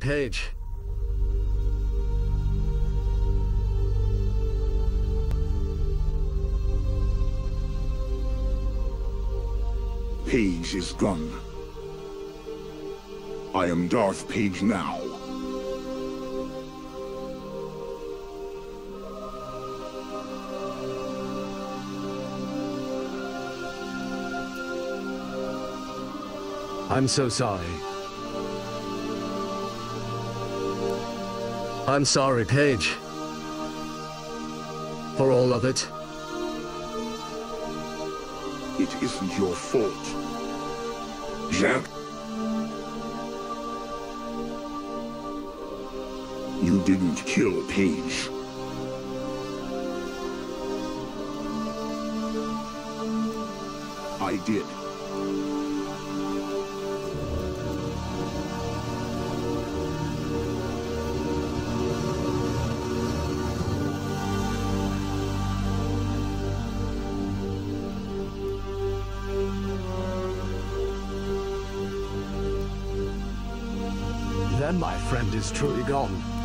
Paige. Paige is gone. I am Darth Paige now. I'm so sorry. I'm sorry, Paige. For all of it. It isn't your fault. Jack. You didn't kill Paige. I did. Then my friend is truly gone.